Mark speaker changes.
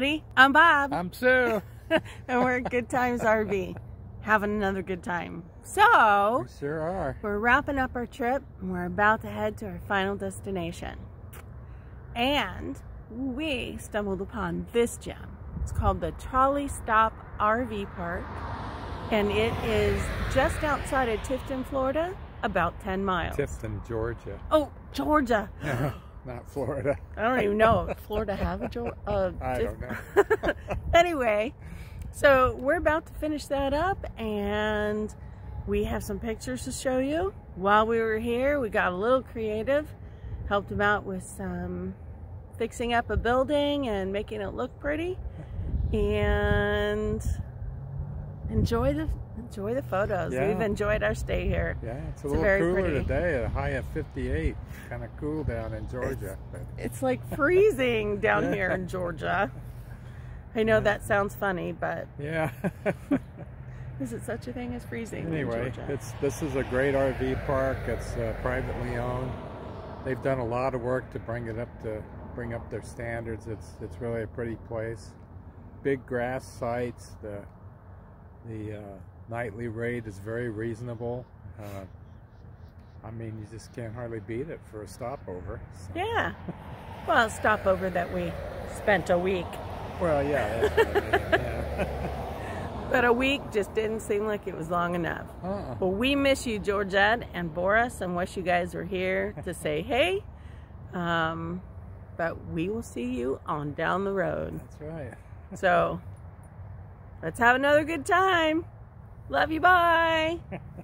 Speaker 1: Betty. I'm Bob.
Speaker 2: I'm Sue.
Speaker 1: and we're at Good Times RV. Having another good time. So,
Speaker 2: we sure are.
Speaker 1: We're wrapping up our trip and we're about to head to our final destination. And we stumbled upon this gem. It's called the Trolley Stop RV Park. And it is just outside of Tifton, Florida, about 10 miles.
Speaker 2: Tifton, Georgia.
Speaker 1: Oh, Georgia.
Speaker 2: Not Florida.
Speaker 1: I don't even know Florida have a Georgia. Uh,
Speaker 2: I don't know.
Speaker 1: anyway, so we're about to finish that up and we have some pictures to show you. While we were here, we got a little creative. Helped them out with some fixing up a building and making it look pretty. And enjoy the enjoy the photos. Yeah. We've enjoyed our stay here.
Speaker 2: Yeah, it's a it's little cooler pretty. today, a high of 58. Kind of cool down in Georgia.
Speaker 1: It's, it's like freezing down yeah. here in Georgia. I know yeah. that sounds funny, but
Speaker 2: yeah.
Speaker 1: is it such a thing as freezing?
Speaker 2: Anyway, it's this is a great RV park. It's uh, privately owned. They've done a lot of work to bring it up to bring up their standards. It's it's really a pretty place. Big grass sites. The the uh, nightly rate is very reasonable. Uh, I mean, you just can't hardly beat it for a stopover.
Speaker 1: So. Yeah. Well, a stopover that we spent a week.
Speaker 2: Well, yeah. I mean, yeah.
Speaker 1: but a week just didn't seem like it was long enough. Uh -uh. Well, we miss you, Georgette and Boris, and wish you guys were here to say hey. Um, but we will see you on down the road.
Speaker 2: That's right.
Speaker 1: so, let's have another good time. Love you. Bye.